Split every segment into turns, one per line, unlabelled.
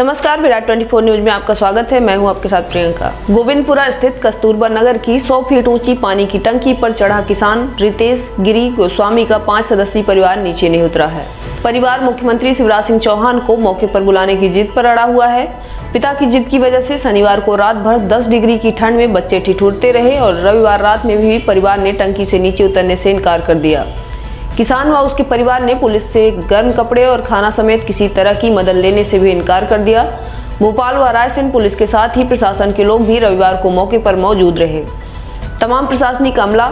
नमस्कार, विराट 24 न्यूज़ में आपका स्वागत है। मैं हूँ आपके साथ प्रियंका। गोविंदपुरा स्थित कस्तूरबा नगर की 100 फीट ऊँची पानी की टंकी पर चढ़ा किसान रितेश गिरी गोस्वामी का पाँच सदस्यीय परिवार नीचे नहीं उतरा है। परिवार मुख्यमंत्री शिवराज सिंह चौहान को मौके पर बुलाने की जिद पर अड़ा हुआ है। पिता की जिद की वजह से शनिवार को रात भर 10 डिग्री की ठंड में बच्चे ठिठुरते रहे और रविवार रात में भी परिवार ने टंकी से नीचे उतरने से इनकार कर दिया। किसान व उसके परिवार ने पुलिस से गर्म कपड़े और खाना समेत किसी तरह की मदद लेने से भी इनकार कर दिया। भोपाल व रायसेन पुलिस के साथ ही प्रशासन के लोग भी रविवार को मौके पर मौजूद रहे। तमाम प्रशासनिक अमला,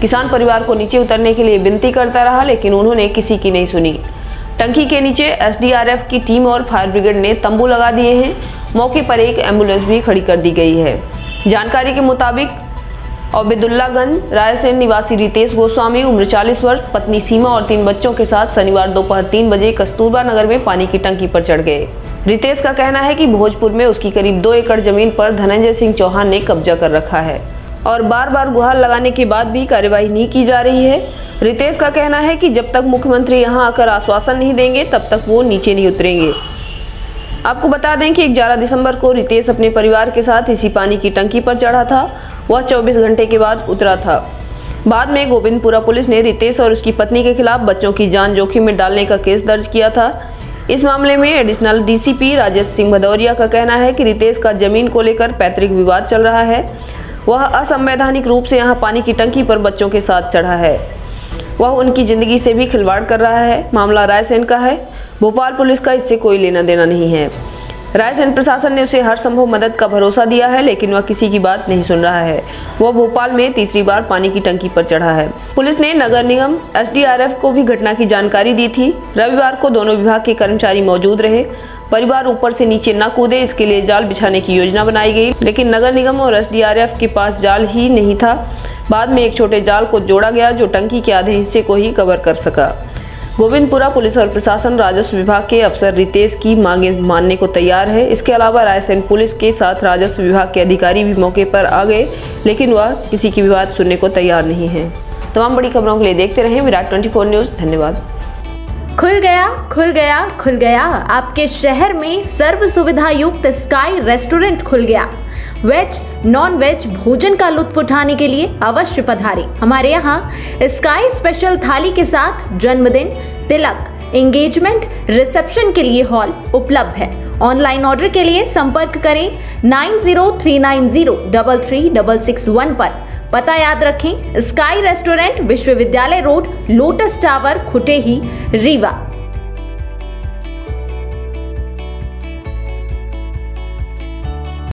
किसान परिवार को नीचे उतरने के लिए विनती करता रहा, लेकिन उन्होंने किसी की नहीं सुनी। टंकी के नीचे एसडीआरएफ की टीम और फायर ब्रिगेड ने तंबू लगा दिए हैं। मौके पर एक एंबुलेंस भी खड़ी कर दी गई है। जानकारी के मुताबिक ओबेदुल्लागंज रायसेन निवासी रितेश गोस्वामी, उम्र 40 वर्ष, पत्नी सीमा और तीन बच्चों के साथ शनिवार दोपहर तीन बजे कस्तूरबा नगर में पानी की टंकी पर चढ़ गए। रितेश का कहना है कि भोजपुर में उसकी करीब दो एकड़ ज़मीन पर धनंजय सिंह चौहान ने कब्जा कर रखा है और बार बार गुहार लगाने के बाद भी कार्यवाही नहीं की जा रही है। रितेश का कहना है कि जब तक मुख्यमंत्री यहाँ आकर आश्वासन नहीं देंगे, तब तक वो नीचे नहीं उतरेंगे। आपको बता दें कि 11 दिसंबर को रितेश अपने परिवार के साथ इसी पानी की टंकी पर चढ़ा था। वह 24 घंटे के बाद उतरा था। बाद में गोविंदपुरा पुलिस ने रितेश और उसकी पत्नी के खिलाफ बच्चों की जान जोखिम में डालने का केस दर्ज किया था। इस मामले में एडिशनल डीसीपी राजेश सिंह भदौरिया का कहना है कि रितेश का ज़मीन को लेकर पैतृक विवाद चल रहा है। वह असंवैधानिक रूप से यहाँ पानी की टंकी पर बच्चों के साथ चढ़ा है। वह उनकी ज़िंदगी से भी खिलवाड़ कर रहा है। मामला रायसेन का है। भोपाल पुलिस का इससे कोई लेना देना नहीं है। रायसेन प्रशासन ने उसे हर संभव मदद का भरोसा दिया है, लेकिन वह किसी की बात नहीं सुन रहा है। वह भोपाल में तीसरी बार पानी की टंकी पर चढ़ा है। पुलिस ने नगर निगम, एसडीआरएफ को भी घटना की जानकारी दी थी। रविवार को दोनों विभाग के कर्मचारी मौजूद रहे। परिवार ऊपर से नीचे न कूदे, इसके लिए जाल बिछाने की योजना बनाई गई, लेकिन नगर निगम और एसडीआरएफ के पास जाल ही नहीं था। बाद में एक छोटे जाल को जोड़ा गया, जो टंकी के आधे हिस्से को ही कवर कर सका। गोविंदपुरा पुलिस और प्रशासन राजस्व विभाग के अफसर रितेश की मांगे मानने को तैयार है। इसके अलावा रायसेन पुलिस के साथ राजस्व विभाग के अधिकारी भी मौके पर आ गए, लेकिन वह किसी की भी बात सुनने को तैयार नहीं है। तमाम बड़ी खबरों के लिए देखते रहें विराट ट्वेंटी न्यूज़। धन्यवाद।
खुल गया खुल गया खुल गया। आपके शहर में सर्व सुविधा युक्त स्काई रेस्टोरेंट खुल गया। वेज नॉन वेज भोजन का लुत्फ उठाने के लिए अवश्य पधारें। हमारे यहाँ स्काई स्पेशल थाली के साथ जन्मदिन, तिलक एंगेजमेंट रिसेप्शन के लिए हॉल उपलब्ध है। ऑनलाइन ऑर्डर के लिए संपर्क करें nine zero three nine zero double three double six one पर। पता याद रखें स्काई रेस्टोरेंट विश्वविद्यालय road lotus tower Khutehi Rewa.